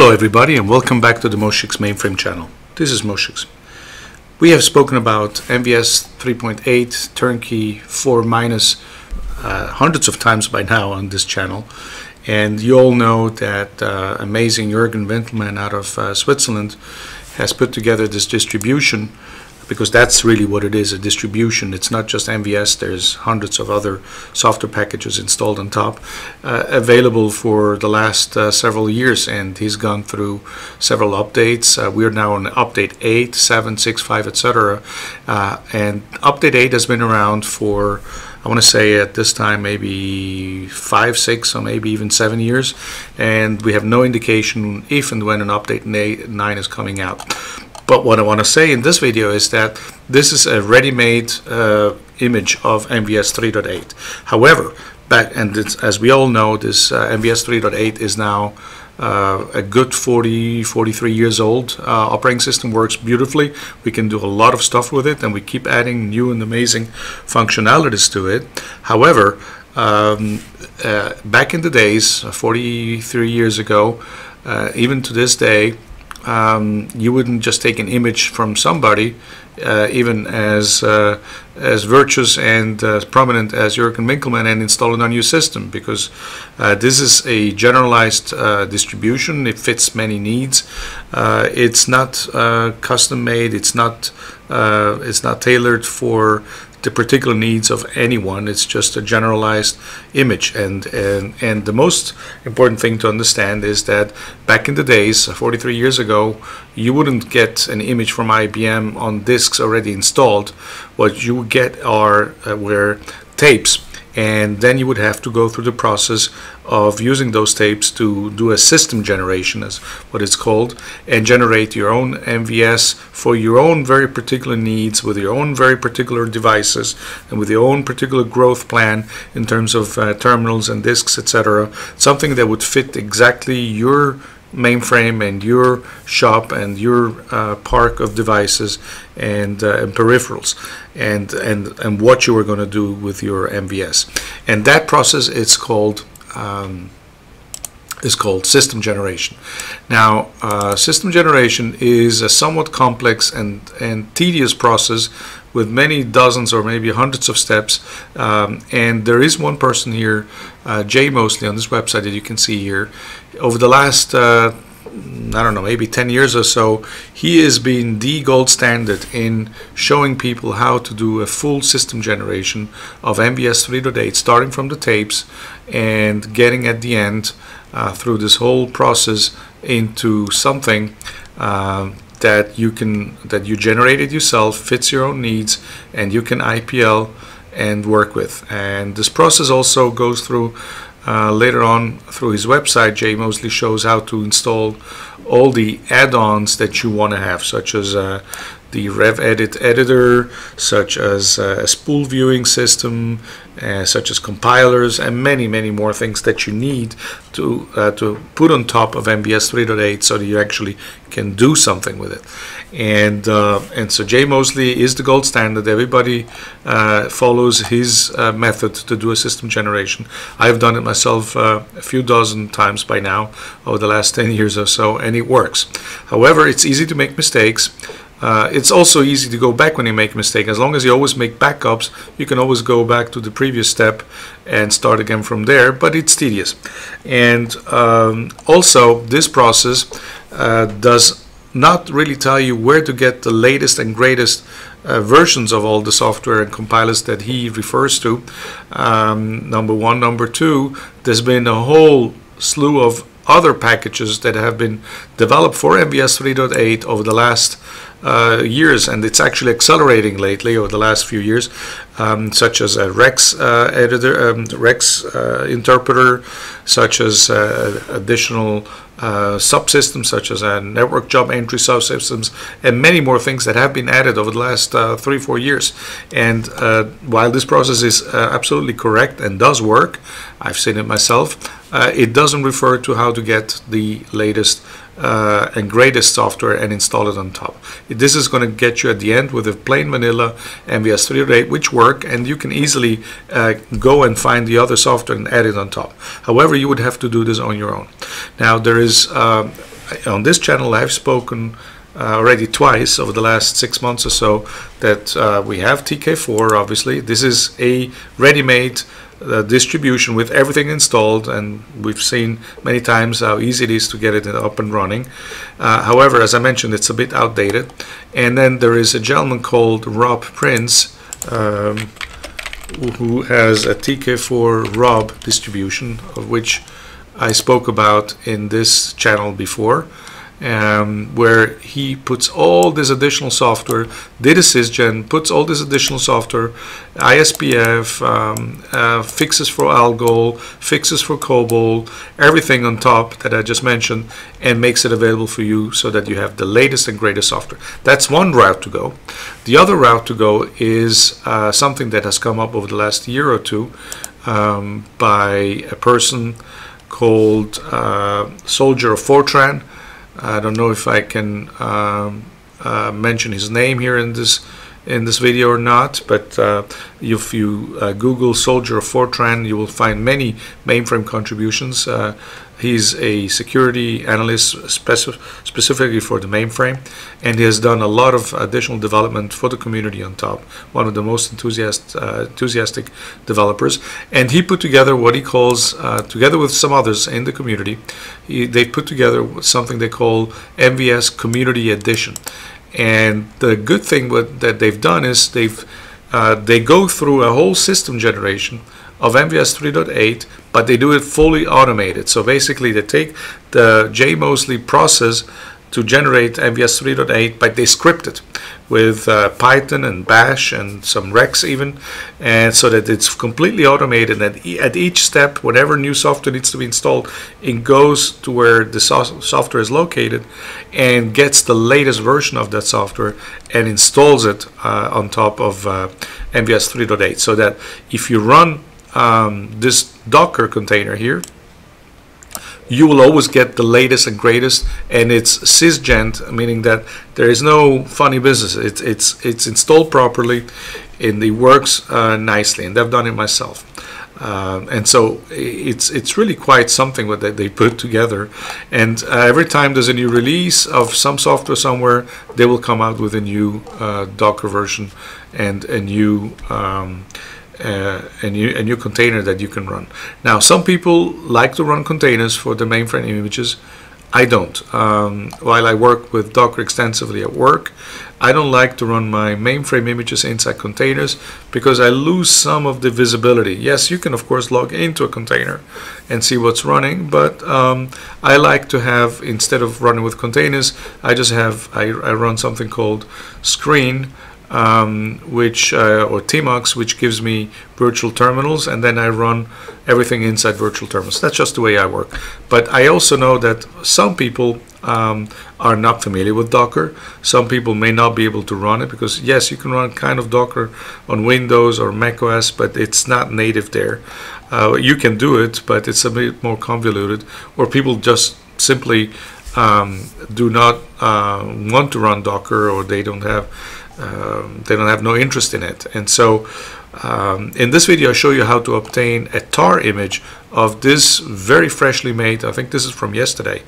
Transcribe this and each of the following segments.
Hello everybody and welcome back to the Moshix mainframe channel. This is Moshix. We have spoken about MVS 3.8 Turnkey 4 minus uh, hundreds of times by now on this channel and you all know that uh, amazing Jürgen Winkelmann out of uh, Switzerland has put together this distribution because that's really what it is, a distribution. It's not just MVS, there's hundreds of other software packages installed on top, uh, available for the last uh, several years, and he's gone through several updates. Uh, we're now on update 8, 7, 6, 5, etc. Uh, and update 8 has been around for I want to say at this time maybe five, six, or maybe even seven years, and we have no indication if and when an update 9 is coming out. But what I want to say in this video is that this is a ready-made uh, image of MVS 3.8. However, back and as we all know, this uh, MVS 3.8 is now uh, a good 40, 43 years old. Uh, operating system works beautifully. We can do a lot of stuff with it, and we keep adding new and amazing functionalities to it. However, um, uh, back in the days, 43 years ago, uh, even to this day, um, you wouldn't just take an image from somebody, uh, even as uh, as virtuous and uh, prominent as Jürgen Winkelmann, and install it on your system because uh, this is a generalized uh, distribution. It fits many needs. Uh, it's not custom made. It's not it's not tailored for the particular needs of anyone. It's just a generalized image. And, and, and the most important thing to understand is that back in the days, 43 years ago, you wouldn't get an image from IBM on disks already installed. What you would get are uh, were tapes and then you would have to go through the process of using those tapes to do a system generation as what it's called and generate your own MVS for your own very particular needs with your own very particular devices and with your own particular growth plan in terms of uh, terminals and disks etc something that would fit exactly your mainframe and your shop and your uh, park of devices and, uh, and, peripherals and, and, and what you are going to do with your MVS. And that process is called um, is called system generation. Now, uh, system generation is a somewhat complex and, and tedious process with many dozens or maybe hundreds of steps. Um, and there is one person here, uh, Jay Moseley, on this website that you can see here. Over the last, uh, I don't know, maybe 10 years or so, he has been the gold standard in showing people how to do a full system generation of MVS 3.8, starting from the tapes and getting at the end uh, through this whole process into something uh, that you can that you generated yourself fits your own needs and you can IPL and work with. And this process also goes through uh, later on through his website. Jay Moseley shows how to install all the add-ons that you want to have such as uh, the RevEdit editor, such as uh, a spool viewing system, uh, such as compilers, and many, many more things that you need to uh, to put on top of MVS 3.8 so that you actually can do something with it. And uh, and so Jay Moseley is the gold standard. Everybody uh, follows his uh, method to do a system generation. I've done it myself a few dozen times by now over the last 10 years or so, and it works. However, it's easy to make mistakes. Uh, it's also easy to go back when you make a mistake. As long as you always make backups, you can always go back to the previous step and start again from there, but it's tedious. And um, also, this process uh, does not really tell you where to get the latest and greatest uh, versions of all the software and compilers that he refers to. Um, number one. Number two, there's been a whole slew of other packages that have been developed for MVS 3.8 over the last uh, years, and it's actually accelerating lately over the last few years, um, such as a REXX uh, editor, um, REXX uh, interpreter, such as uh, additional uh, subsystems, such as a network job entry subsystems, and many more things that have been added over the last uh, three, four years. And while this process is absolutely correct and does work, I've seen it myself, it doesn't refer to how to get the latest uh, and greatest software and install it on top. This is going to get you at the end with a plain vanilla MVS 3.8 which work and you can easily uh, go and find the other software and add it on top. However, you would have to do this on your own. Now there is uh, on this channel I've spoken uh, already twice over the last six months or so that uh, we have TK4 obviously. This is a ready-made uh, distribution with everything installed and we've seen many times how easy it is to get it up and running. Uh, however as I mentioned it's a bit outdated. And then there is a gentleman called Rob Prins um, who has a TK4 Rob distribution of which I spoke about in this channel before um, where he puts all this additional software, did a sysgen, puts all this additional software, ISPF, um, uh, fixes for Algol, fixes for COBOL, everything on top that I just mentioned, and makes it available for you so that you have the latest and greatest software. That's one route to go. The other route to go is uh, something that has come up over the last year or two um, by a person called uh, Soldier of Fortran. I don't know if I can um, uh, mention his name here in this in this video or not, but uh, if you uh, Google Soldier of Fortran, you will find many mainframe contributions. Uh, He's a security analyst speci specifically for the mainframe, and he has done a lot of additional development for the community on top. One of the most enthusiast, uh, enthusiastic developers, and he put together what he calls, uh, together with some others in the community, he, they put together something they call MVS Community Edition. And the good thing with, that they've done is they've uh, they go through a whole system generation of MVS 3.8, but they do it fully automated. So basically, they take the Jay Moseley process to generate MVS 3.8, but they script it with uh, Python and Bash and some REXX even, and so that it's completely automated. And at each step, whatever new software needs to be installed, it goes to where the so software is located and gets the latest version of that software and installs it uh, on top of uh, MVS 3.8, so that if you run um, this Docker container here, you will always get the latest and greatest, and it's sysgent, meaning that there is no funny business. It's it's it's installed properly, and it works uh, nicely. And I've done it myself. Uh, and so it's it's really quite something what that they put together. And uh, every time there's a new release of some software somewhere, they will come out with a new uh, Docker version and a new um, uh, a, new, a new container that you can run. Now, some people like to run containers for the mainframe images. I don't. Um, while I work with Docker extensively at work, I don't like to run my mainframe images inside containers because I lose some of the visibility. Yes, you can of course log into a container and see what's running, but um, I like to have, instead of running with containers, I just have, I, I run something called screen um, which uh, or Tmux, which gives me virtual terminals, and then I run everything inside virtual terminals. That's just the way I work. But I also know that some people um, are not familiar with Docker. Some people may not be able to run it because yes, you can run kind of Docker on Windows or Mac OS, but it's not native there. Uh, you can do it, but it's a bit more convoluted. Or people just simply um, do not uh, want to run Docker, or they don't have um, they don't have no interest in it. And so um, in this video I show you how to obtain a tar image of this very freshly made, I think this is from yesterday,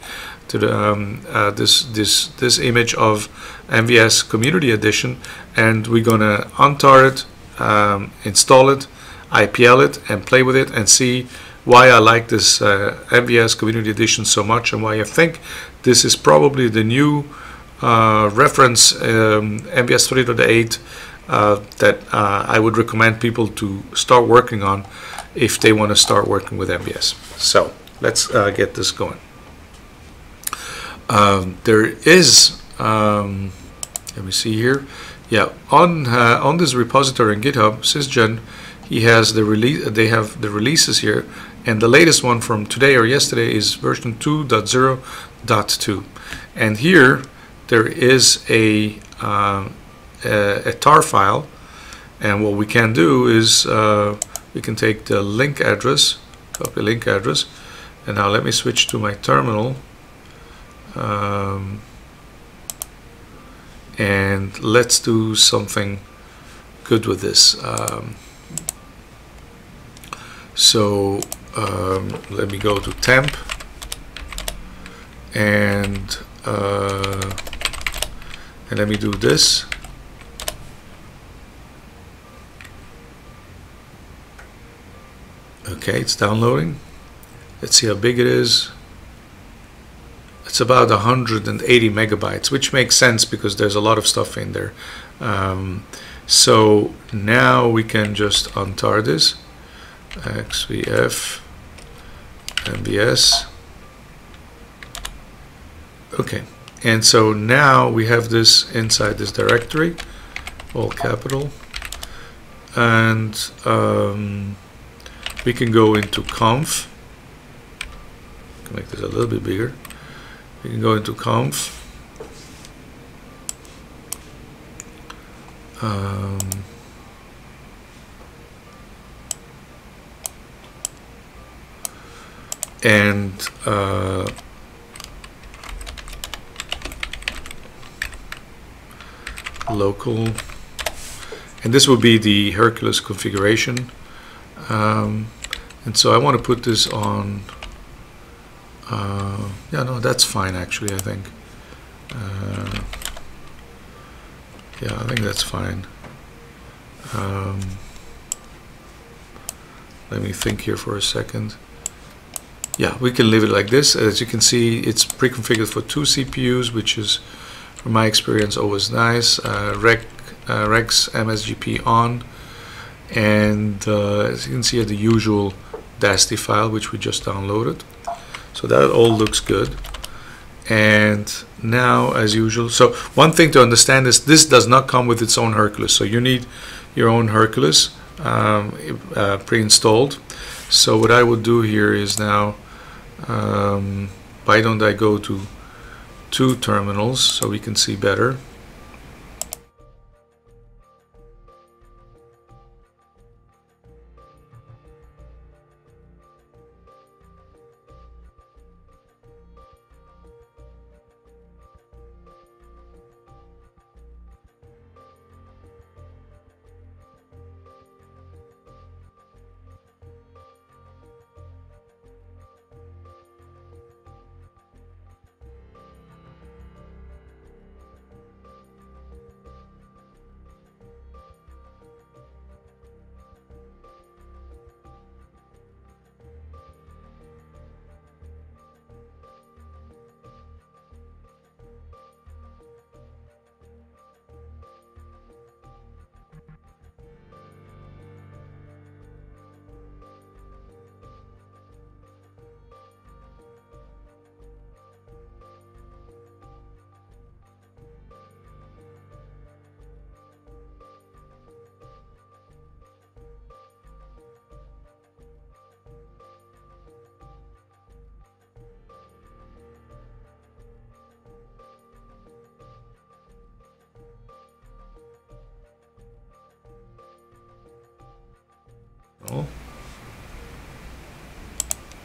to the, um, uh, this, this, this image of MVS Community Edition and we're gonna untar it, um, install it, IPL it and play with it and see why I like this uh, MVS Community Edition so much and why I think this is probably the new uh, reference um, MVS 3.8 uh, that uh, I would recommend people to start working on if they want to start working with MVS. So let's uh, get this going. Um, there is, um, let me see here. Yeah, on uh, on this repository in GitHub, Sysgen, he has the release. They have the releases here, and the latest one from today or yesterday is version 2.0.2. And here there is a, uh, a, a, tar file and what we can do is uh, we can take the link address copy link address and now let me switch to my terminal um, and let's do something good with this. Um, so um, let me go to temp and uh, and let me do this. Okay it's downloading. Let's see how big it is. It's about 180 megabytes which makes sense because there's a lot of stuff in there. Um, so now we can just untar this. Xvf MVS okay and so now we have this inside this directory all capital. And um, we can go into conf. Make this a little bit bigger. We can go into conf. Um, and uh, local. And this will be the Hercules configuration. Um, and so I want to put this on uh, yeah no that's fine actually I think. Uh, yeah I think that's fine. Um, let me think here for a second. Yeah we can leave it like this. As you can see it's pre-configured for two CPUs which is from my experience always nice uh, rec, uh, rex msgp on and uh, as you can see the usual DASD file which we just downloaded. So that all looks good. And now as usual so one thing to understand is this does not come with its own Hercules. So you need your own Hercules um, uh, pre-installed. So what I would do here is now um, why don't I go to two terminals so we can see better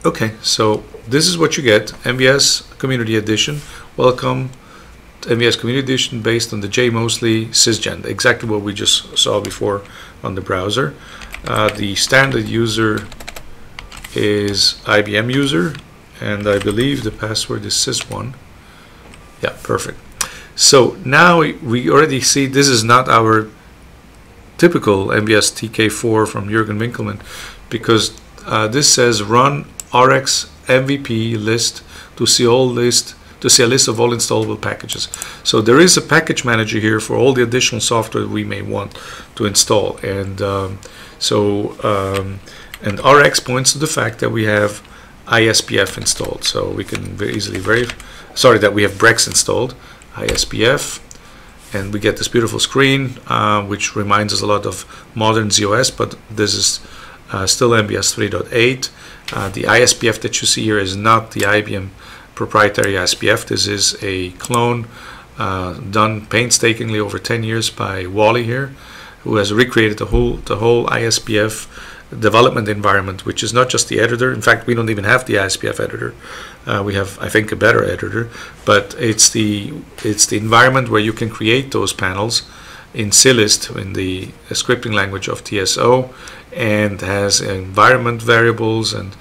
Okay, so this is what you get, MVS Community Edition. Welcome to MVS Community Edition based on the Jay Moseley Sysgen, exactly what we just saw before on the browser. Uh, the standard user is IBM user, and I believe the password is sys1. Yeah, perfect. So now we already see this is not our typical MVS TK4 from Jürgen Winkelmann because uh, this says run RX MVP list to see all list to see a list of all installable packages. So there is a package manager here for all the additional software we may want to install. And um, so um, and RX points to the fact that we have ISPF installed. So we can very easily verify, sorry, that we have BREXX installed, ISPF, and we get this beautiful screen, uh, which reminds us a lot of modern ZOS, but this is uh, still MVS 3.8. Uh, the ISPF that you see here is not the IBM proprietary ISPF. This is a clone uh, done painstakingly over 10 years by Wally here, who has recreated the whole the whole ISPF development environment, which is not just the editor. In fact, we don't even have the ISPF editor. Uh, we have, I think, a better editor, but it's the it's the environment where you can create those panels in CList in the scripting language of TSO and has environment variables and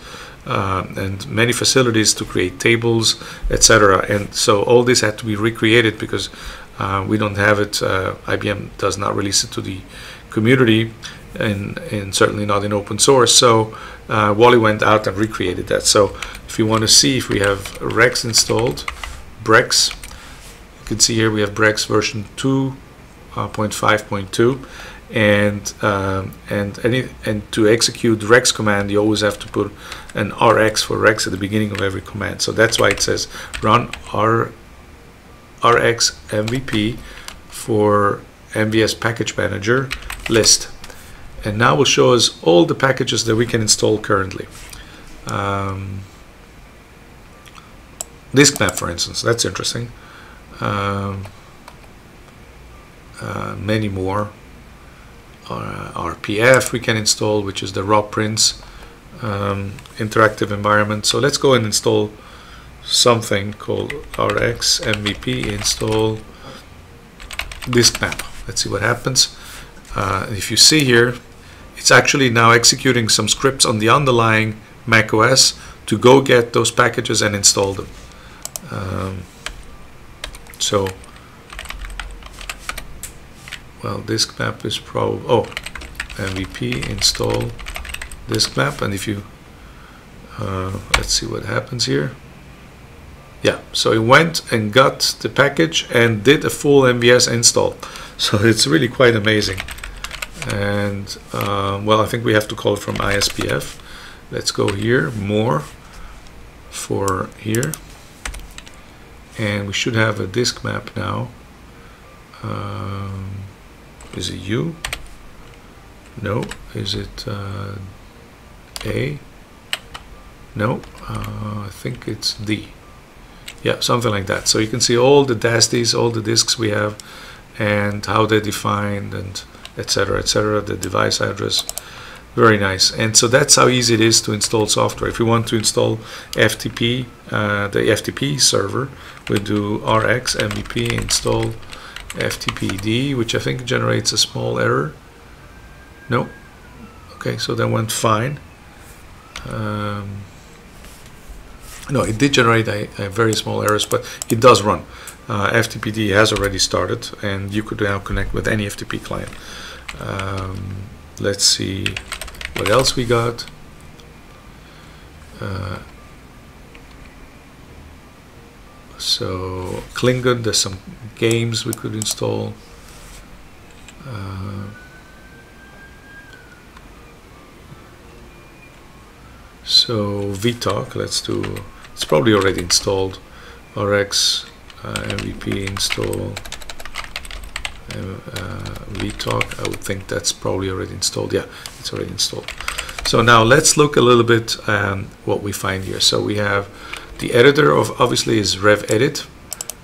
uh, and many facilities to create tables, etc. And so all this had to be recreated because uh, we don't have it. Uh, IBM does not release it to the community, and, and certainly not in open source. So uh, Wally went out and recreated that. So if you want to see if we have REXX installed, BREXX, you can see here we have BREXX version 2.5.2 and um, and any and to execute rex command you always have to put an rx for rex at the beginning of every command so that's why it says run r rx mvp for mvs package manager list and now will show us all the packages that we can install currently um, disk map for instance that's interesting um, uh, many more uh, RPF we can install, which is the Rob Prins um, interactive environment. So let's go and install something called RX MVP install disk map. Let's see what happens. Uh, if you see here, it's actually now executing some scripts on the underlying Mac OS to go get those packages and install them. Um, so well disk map is probably, oh MVP install disk map and if you uh, let's see what happens here. Yeah so it went and got the package and did a full MVS install. So it's really quite amazing and uh, well I think we have to call it from ISPF let's go here more for here and we should have a disk map now um, is it U? No. Is it uh, A? No. Uh, I think it's D. Yeah, something like that. So you can see all the DASDs, all the disks we have, and how they're defined, and etc. etc. The device address. Very nice. And so that's how easy it is to install software. If you want to install FTP, uh, the FTP server, we do RX MVP install FTPD, which I think generates a small error. No. Okay, so that went fine. Um, no, it did generate a, a, very small errors, but it does run. Uh, FTPD has already started, and you could now connect with any FTP client. Um, let's see what else we got. Uh, so Klingon, there's some games we could install. Uh, so VTalk, let's do, it's probably already installed. RX uh, MVP install uh, VTalk, I would think that's probably already installed. Yeah, it's already installed. So now let's look a little bit um, what we find here. So we have the editor of obviously is RevEdit,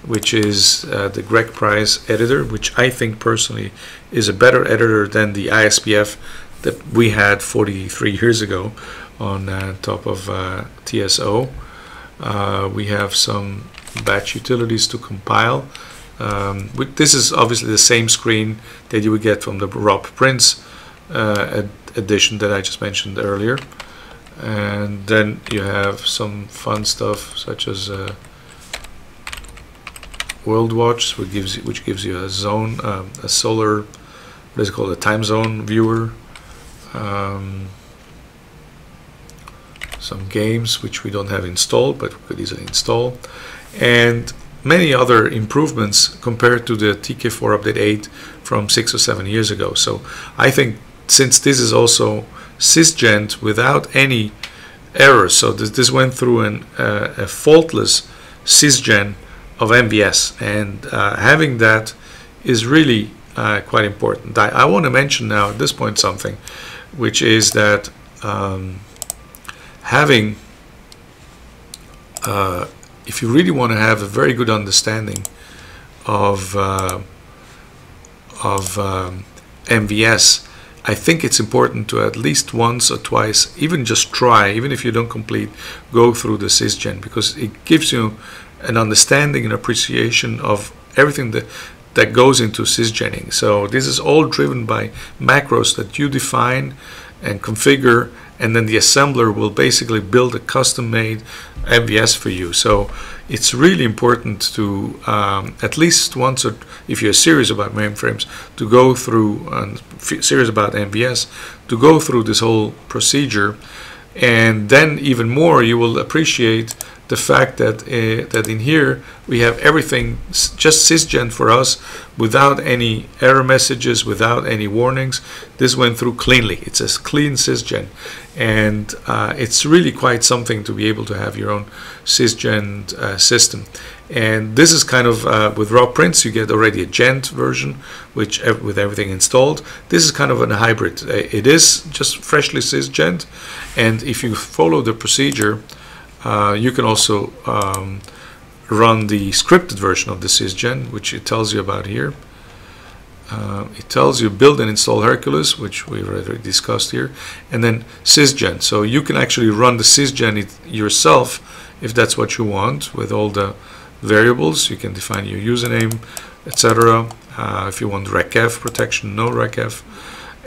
which is uh, the Greg Price editor, which I think personally is a better editor than the ISPF that we had 43 years ago on uh, top of uh, TSO. Uh, we have some batch utilities to compile. Um, this is obviously the same screen that you would get from the Rob Prins uh, edition that I just mentioned earlier and then you have some fun stuff such as uh, World Watch, which gives you, which gives you a zone, um, a solar, what is it called, a time zone viewer. Um, some games which we don't have installed, but we could easily install, and many other improvements compared to the TK4 Update 8 from six or seven years ago. So I think since this is also sysgen without any errors. So this, this went through an, uh, a faultless sysgen of MVS, and uh, having that is really uh, quite important. I, I want to mention now at this point something, which is that um, having, uh, if you really want to have a very good understanding of uh, of um, MVS, I think it's important to at least once or twice, even just try, even if you don't complete, go through the sysgen because it gives you an understanding and appreciation of everything that that goes into sysgenning. So this is all driven by macros that you define and configure and then the assembler will basically build a custom-made MVS for you. So it's really important to um, at least once, or if you're serious about mainframes, to go through and serious about MVS, to go through this whole procedure, and then even more, you will appreciate the fact that uh, that in here we have everything just sysgen for us without any error messages, without any warnings. This went through cleanly. It's a clean sysgen, and uh, it's really quite something to be able to have your own sysgen uh, system. And this is kind of uh, with Rob Prins, you get already a gent version, which with everything installed. This is kind of a hybrid. Uh, it is just freshly sysgen, and if you follow the procedure, uh, you can also um, run the scripted version of the sysgen, which it tells you about here. Uh, it tells you build and install Hercules, which we've already discussed here, and then sysgen. So you can actually run the sysgen yourself if that's what you want with all the variables. You can define your username, etc. Uh, if you want RACF protection, no RACF,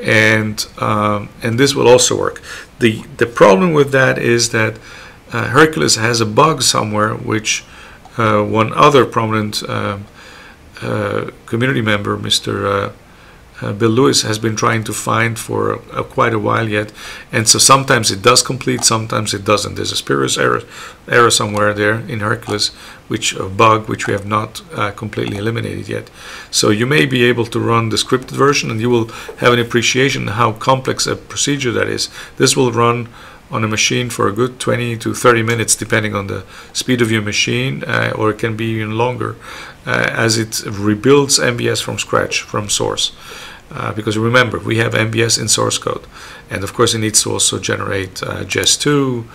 and um, and this will also work. the The problem with that is that uh, Hercules has a bug somewhere, which uh, one other prominent uh, uh, community member, Mr. Uh, uh, Bill Lewis, has been trying to find for quite a while yet. And so sometimes it does complete, sometimes it doesn't. There's a spurious error, error somewhere there in Hercules, which a bug which we have not completely eliminated yet. So you may be able to run the scripted version, and you will have an appreciation how complex a procedure that is. This will run on a machine for a good 20 to 30 minutes depending on the speed of your machine uh, or it can be even longer uh, as it rebuilds MVS from scratch from source uh, because remember we have MVS in source code. And of course it needs to also generate uh, JES2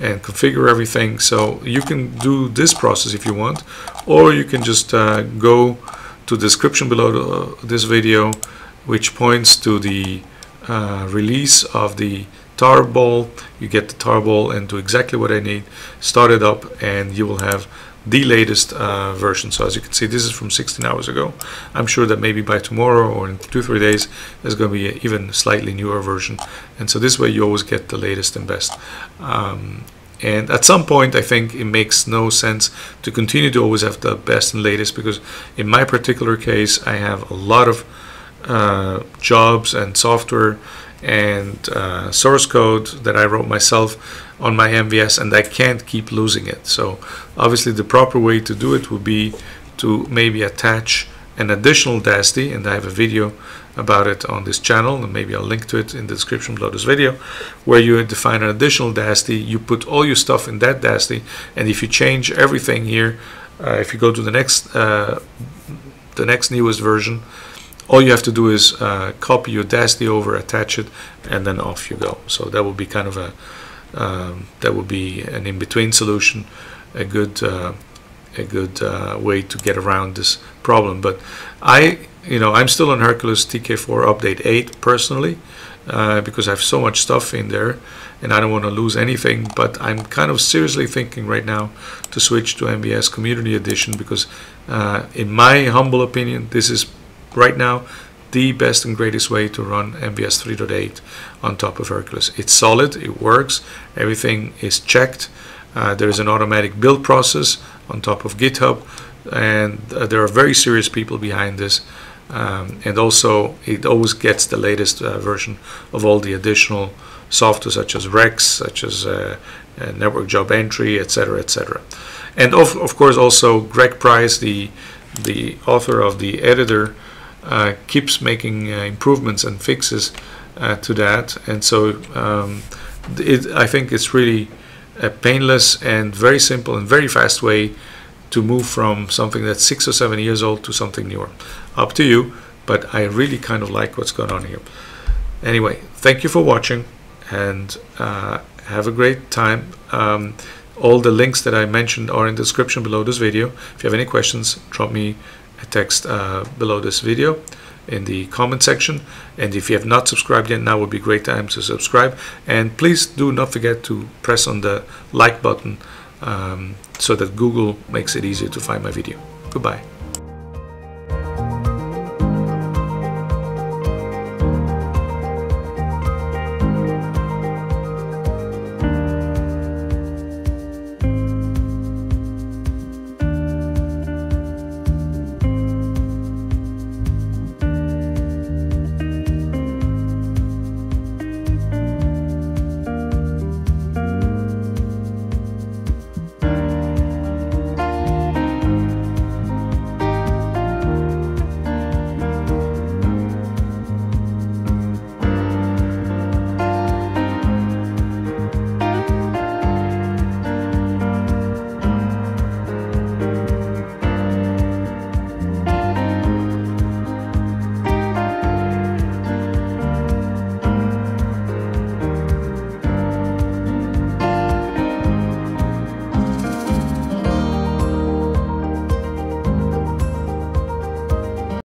and configure everything. So you can do this process if you want or you can just uh, go to the description below the, this video which points to the uh, release of the tarball. You get the tarball and do exactly what I need start it up and you will have the latest uh, version. So as you can see this is from 16 hours ago. I'm sure that maybe by tomorrow or in two three days there's going to be an even slightly newer version. And so this way you always get the latest and best. Um, and at some point I think it makes no sense to continue to always have the best and latest because in my particular case I have a lot of uh, jobs and software and uh, source code that I wrote myself on my MVS and I can't keep losing it. So obviously the proper way to do it would be to maybe attach an additional DASD and I have a video about it on this channel and maybe I'll link to it in the description below this video where you define an additional DASD, you put all your stuff in that DASD and if you change everything here uh, if you go to the next uh, the next newest version all you have to do is uh, copy your DASD over, attach it, and then off you go. So that would be kind of a um, that would be an in-between solution, a good uh, a good uh, way to get around this problem. But I, you know, I'm still on Hercules TK4 update 8 personally uh, because I have so much stuff in there and I don't want to lose anything. But I'm kind of seriously thinking right now to switch to MVS Community Edition because, uh, in my humble opinion, this is right now the best and greatest way to run MVS 3.8 on top of Hercules. It's solid, it works, everything is checked. Uh, there is an automatic build process on top of GitHub, and uh, there are very serious people behind this. Um, and also, it always gets the latest uh, version of all the additional software, such as REXX, such as uh, uh, Network Job Entry, etc., etc. And of, of course, also Greg Price, the the author of the editor keeps making uh, improvements and fixes uh, to that. And so um, it, I think it's really a painless and very simple and very fast way to move from something that's six or seven years old to something newer. Up to you but I really kind of like what's going on here. Anyway thank you for watching and uh, have a great time. Um, all the links that I mentioned are in the description below this video. If you have any questions drop me text uh, below this video in the comment section. And if you have not subscribed yet now would be great time to subscribe. And please do not forget to press on the like button um, so that Google makes it easier to find my video. Goodbye